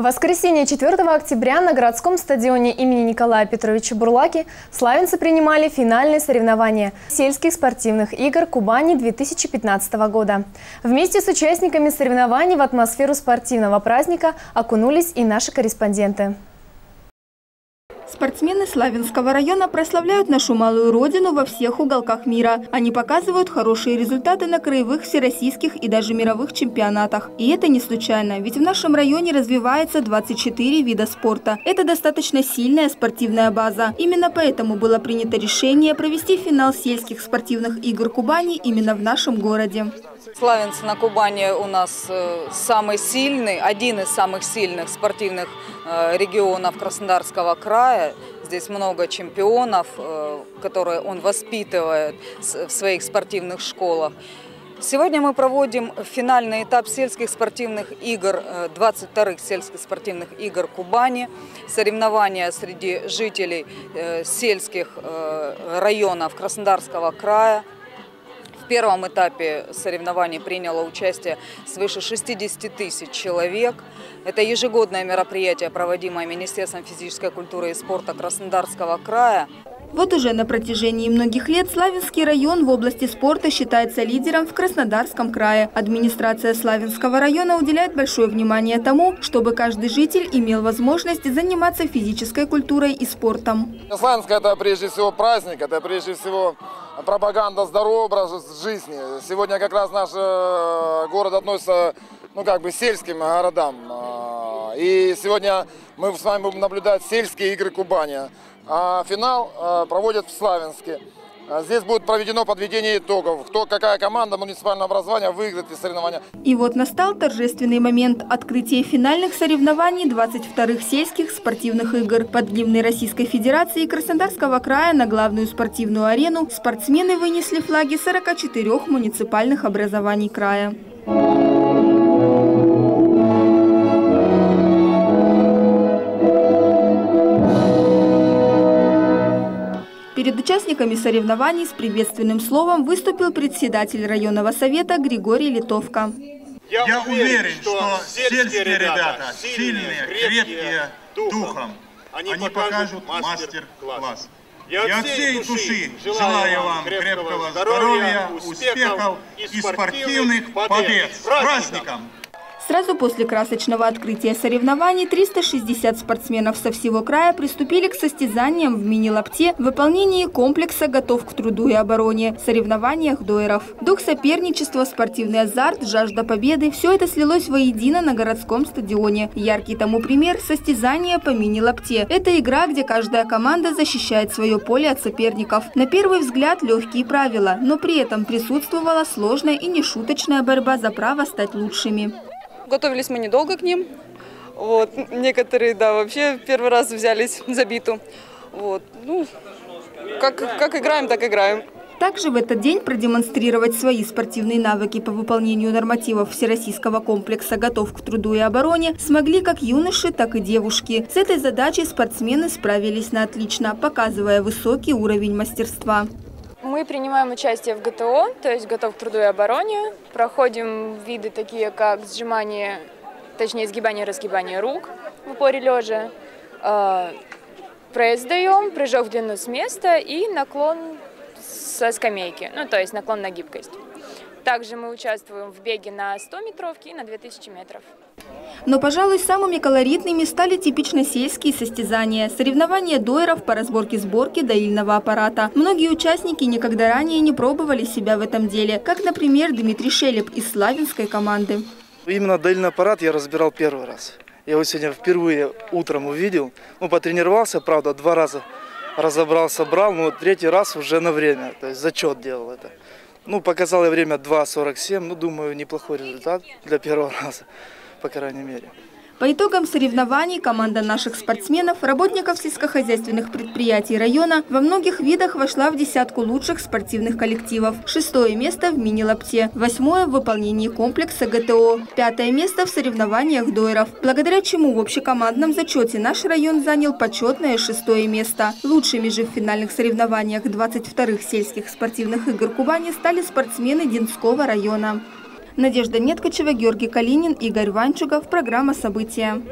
В воскресенье 4 октября на городском стадионе имени Николая Петровича Бурлаки славянцы принимали финальные соревнования сельских спортивных игр Кубани 2015 года. Вместе с участниками соревнований в атмосферу спортивного праздника окунулись и наши корреспонденты. Спортсмены Славянского района прославляют нашу малую родину во всех уголках мира. Они показывают хорошие результаты на краевых, всероссийских и даже мировых чемпионатах. И это не случайно, ведь в нашем районе развивается 24 вида спорта. Это достаточно сильная спортивная база. Именно поэтому было принято решение провести финал сельских спортивных игр Кубани именно в нашем городе. Славянцы на Кубани у нас э, самый сильный, один из самых сильных спортивных э, регионов Краснодарского края. Здесь много чемпионов, э, которые он воспитывает в своих спортивных школах. Сегодня мы проводим финальный этап сельских спортивных игр, 22-х сельских спортивных игр Кубани. Соревнования среди жителей сельских районов Краснодарского края первом этапе соревнований приняло участие свыше 60 тысяч человек. Это ежегодное мероприятие, проводимое Министерством физической культуры и спорта Краснодарского края. Вот уже на протяжении многих лет Славянский район в области спорта считается лидером в Краснодарском крае. Администрация Славянского района уделяет большое внимание тому, чтобы каждый житель имел возможность заниматься физической культурой и спортом. Славянск – это прежде всего праздник, это прежде всего пропаганда здорового образа жизни. Сегодня как раз наш э, город относится ну, как бы сельским городам. Э, и сегодня мы с вами будем наблюдать сельские игры Кубани. А финал э, проводят в Славянске. А здесь будет проведено подведение итогов. Кто, какая команда муниципального образования выиграет эти соревнования. И вот настал торжественный момент открытия финальных соревнований 22-х сельских спортивных игр. Под гимны Российской Федерации и Краснодарского края на главную спортивную арену спортсмены вынесли флаги 44 муниципальных образований края. Перед участниками соревнований с приветственным словом выступил председатель районного совета Григорий Литовка. Я, Я уверен, что сельские ребята сильные, крепкие духом. Они, Они покажут мастер-класс. Я, Я от всей души желаю вам крепкого здоровья, успехов и спортивных побед. С праздником! Сразу после красочного открытия соревнований 360 спортсменов со всего края приступили к состязаниям в мини-лапте в выполнении комплекса «Готов к труду и обороне» в соревнованиях дуэров. Дух соперничества, спортивный азарт, жажда победы – все это слилось воедино на городском стадионе. Яркий тому пример – состязание по мини-лапте. Это игра, где каждая команда защищает свое поле от соперников. На первый взгляд легкие правила, но при этом присутствовала сложная и нешуточная борьба за право стать лучшими. Готовились мы недолго к ним. Вот. Некоторые, да, вообще первый раз взялись за биту. Вот. Ну, как, как играем, так играем. Также в этот день продемонстрировать свои спортивные навыки по выполнению нормативов Всероссийского комплекса «Готов к труду и обороне» смогли как юноши, так и девушки. С этой задачей спортсмены справились на отлично, показывая высокий уровень мастерства. Мы принимаем участие в ГТО, то есть готов к труду и обороне. Проходим виды такие, как сжимание, точнее сгибание и разгибание рук в упоре лежа. Э, пресс даем, прыжок в длину с места и наклон со скамейки, ну то есть наклон на гибкость. Также мы участвуем в беге на 100 метровке и на 2000 метров. Но, пожалуй, самыми колоритными стали типично сельские состязания, соревнования дойеров по разборке сборки доильного аппарата. Многие участники никогда ранее не пробовали себя в этом деле, как, например, Дмитрий Шелеп из славянской команды. Именно доильный аппарат я разбирал первый раз. Я его сегодня впервые утром увидел. Ну, потренировался, правда, два раза разобрался, брал, но третий раз уже на время, то есть зачет делал это. Ну, показал я время 2.47, ну, думаю, неплохой результат для первого раза по крайней мере. По итогам соревнований команда наших спортсменов, работников сельскохозяйственных предприятий района во многих видах вошла в десятку лучших спортивных коллективов. Шестое место в мини-лапте, восьмое в выполнении комплекса ГТО, пятое место в соревнованиях дойров, благодаря чему в общекомандном зачете наш район занял почетное шестое место. Лучшими же в финальных соревнованиях 22-х сельских спортивных игр Кубани стали спортсмены Динского района. Надежда Неткачева, Георгий Калинин, Игорь Ванчугов. Программа «События».